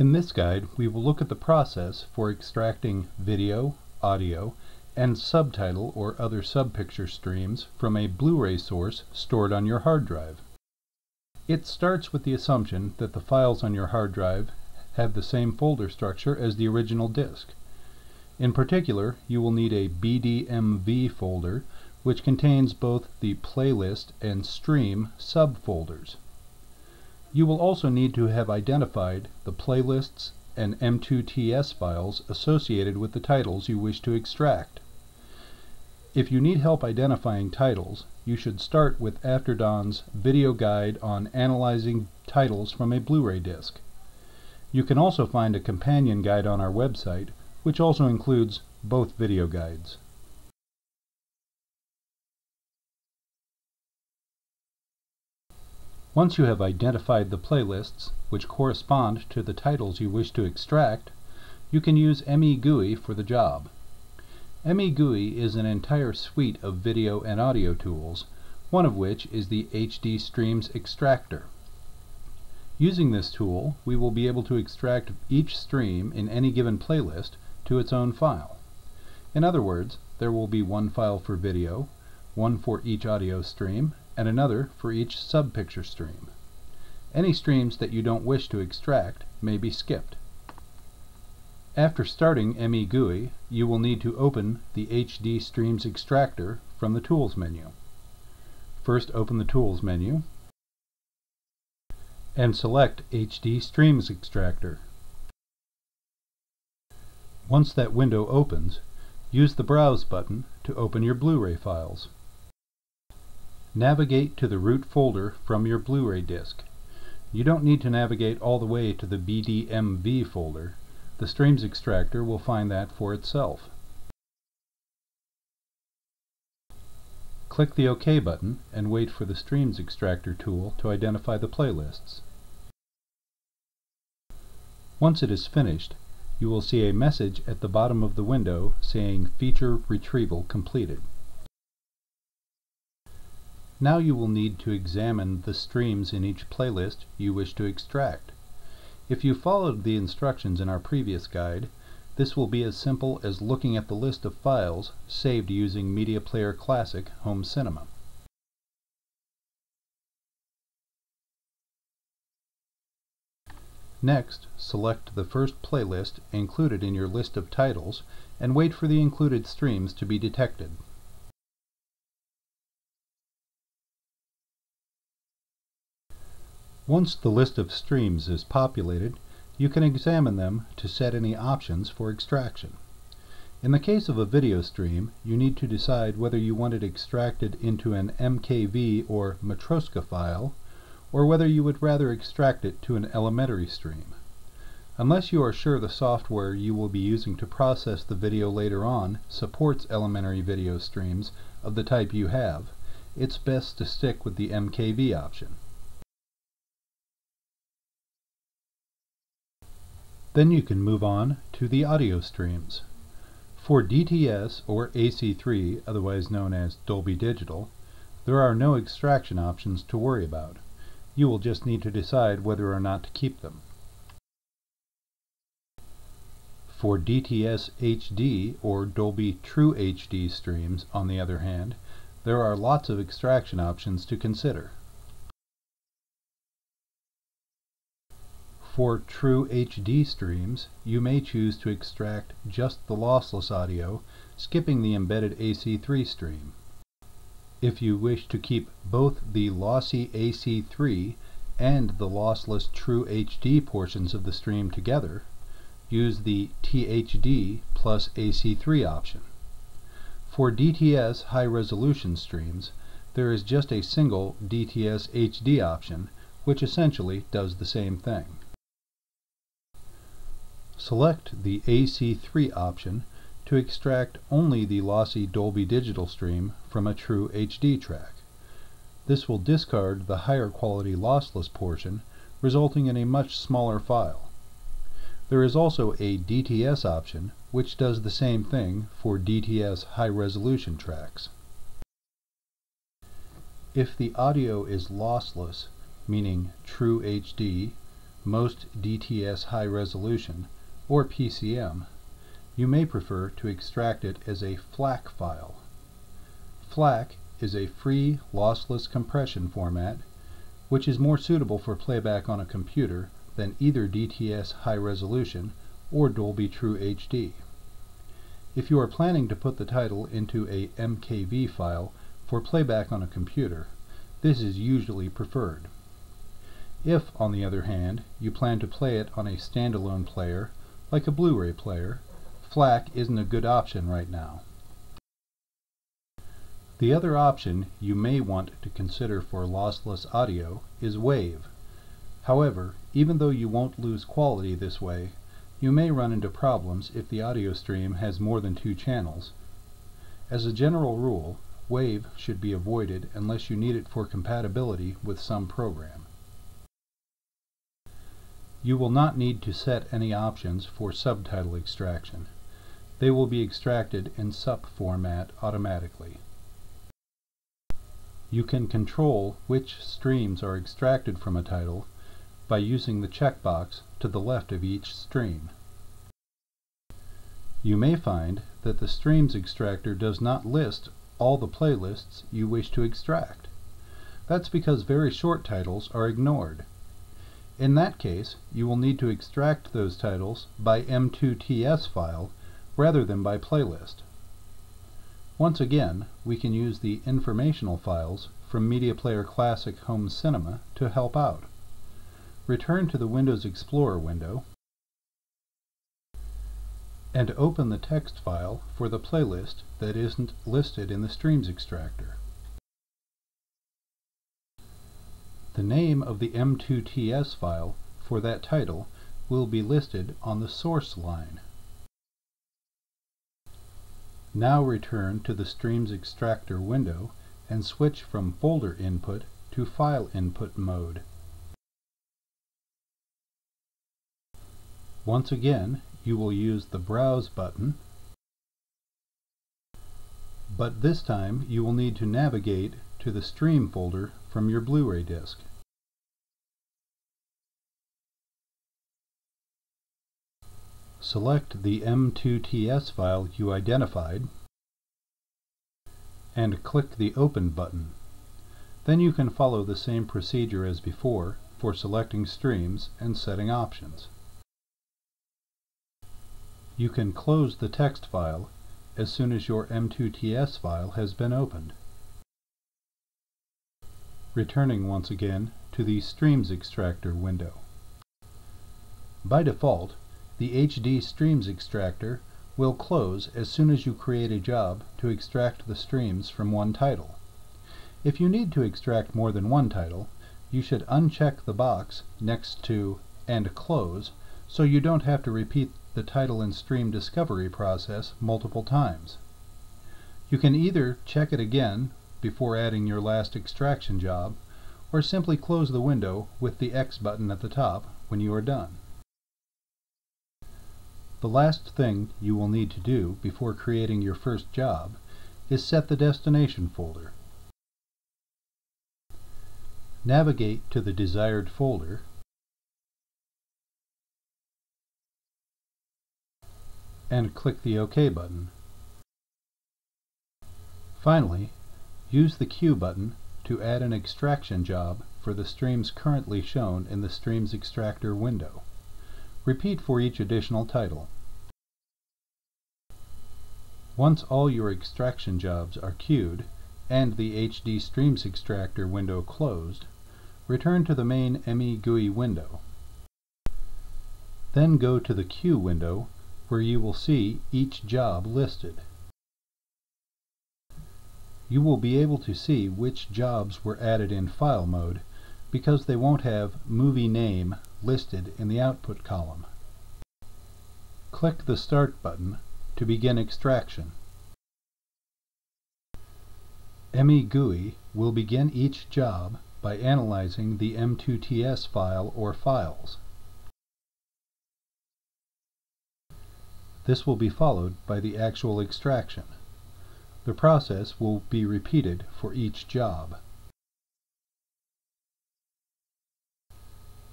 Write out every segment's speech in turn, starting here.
In this guide, we will look at the process for extracting video, audio, and subtitle or other subpicture streams from a Blu-ray source stored on your hard drive. It starts with the assumption that the files on your hard drive have the same folder structure as the original disk. In particular, you will need a BDMV folder which contains both the playlist and stream subfolders. You will also need to have identified the playlists and M2TS files associated with the titles you wish to extract. If you need help identifying titles, you should start with Afterdawn's video guide on analyzing titles from a Blu-ray disc. You can also find a companion guide on our website, which also includes both video guides. Once you have identified the playlists which correspond to the titles you wish to extract, you can use MeGUI for the job. MeGUI is an entire suite of video and audio tools, one of which is the HD Streams Extractor. Using this tool, we will be able to extract each stream in any given playlist to its own file. In other words, there will be one file for video, one for each audio stream, and another for each subpicture stream. Any streams that you don't wish to extract may be skipped. After starting MeGUI, you will need to open the HD Streams Extractor from the Tools menu. First open the Tools menu and select HD Streams Extractor. Once that window opens, use the Browse button to open your Blu-ray files. Navigate to the root folder from your Blu-ray disc. You don't need to navigate all the way to the BDMV folder. The Streams Extractor will find that for itself. Click the OK button and wait for the Streams Extractor tool to identify the playlists. Once it is finished, you will see a message at the bottom of the window saying Feature Retrieval Completed. Now you will need to examine the streams in each playlist you wish to extract. If you followed the instructions in our previous guide, this will be as simple as looking at the list of files saved using Media Player Classic Home Cinema. Next, select the first playlist included in your list of titles and wait for the included streams to be detected. Once the list of streams is populated, you can examine them to set any options for extraction. In the case of a video stream, you need to decide whether you want it extracted into an MKV or Matroska file, or whether you would rather extract it to an elementary stream. Unless you are sure the software you will be using to process the video later on supports elementary video streams of the type you have, it's best to stick with the MKV option. Then you can move on to the audio streams. For DTS or AC3, otherwise known as Dolby Digital, there are no extraction options to worry about. You will just need to decide whether or not to keep them. For DTS HD or Dolby True HD streams, on the other hand, there are lots of extraction options to consider. For true HD streams, you may choose to extract just the lossless audio, skipping the embedded AC3 stream. If you wish to keep both the lossy AC3 and the lossless true HD portions of the stream together, use the THD plus AC3 option. For DTS high resolution streams, there is just a single DTS HD option, which essentially does the same thing. Select the AC3 option to extract only the lossy Dolby Digital stream from a true HD track. This will discard the higher quality lossless portion, resulting in a much smaller file. There is also a DTS option, which does the same thing for DTS high resolution tracks. If the audio is lossless, meaning true HD, most DTS high resolution, or PCM, you may prefer to extract it as a FLAC file. FLAC is a free lossless compression format which is more suitable for playback on a computer than either DTS high resolution or Dolby True HD. If you are planning to put the title into a MKV file for playback on a computer, this is usually preferred. If, on the other hand, you plan to play it on a standalone player, like a Blu-ray player, FLAC isn't a good option right now. The other option you may want to consider for lossless audio is WAVE. However, even though you won't lose quality this way, you may run into problems if the audio stream has more than two channels. As a general rule, WAVE should be avoided unless you need it for compatibility with some program. You will not need to set any options for subtitle extraction. They will be extracted in SUP format automatically. You can control which streams are extracted from a title by using the checkbox to the left of each stream. You may find that the Streams extractor does not list all the playlists you wish to extract. That's because very short titles are ignored. In that case, you will need to extract those titles by M2TS file rather than by playlist. Once again, we can use the informational files from Media Player Classic Home Cinema to help out. Return to the Windows Explorer window and open the text file for the playlist that isn't listed in the Streams extractor. The name of the M2TS file for that title will be listed on the source line. Now return to the Streams Extractor window and switch from folder input to file input mode. Once again, you will use the Browse button, but this time you will need to navigate to the Stream folder from your Blu-ray disc. Select the M2TS file you identified and click the Open button. Then you can follow the same procedure as before for selecting streams and setting options. You can close the text file as soon as your M2TS file has been opened. Returning once again to the Streams Extractor window. By default, the HD Streams extractor will close as soon as you create a job to extract the streams from one title. If you need to extract more than one title, you should uncheck the box next to and close so you don't have to repeat the title and stream discovery process multiple times. You can either check it again before adding your last extraction job, or simply close the window with the X button at the top when you are done. The last thing you will need to do before creating your first job is set the destination folder. Navigate to the desired folder and click the OK button. Finally, use the Q button to add an extraction job for the streams currently shown in the Streams Extractor window. Repeat for each additional title. Once all your extraction jobs are queued and the HD Streams Extractor window closed, return to the main MeGUI window. Then go to the Queue window where you will see each job listed. You will be able to see which jobs were added in file mode because they won't have movie name listed in the output column. Click the Start button to begin extraction. MeGUI will begin each job by analyzing the M2TS file or files. This will be followed by the actual extraction. The process will be repeated for each job.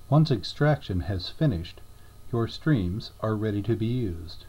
Once extraction has finished, your streams are ready to be used.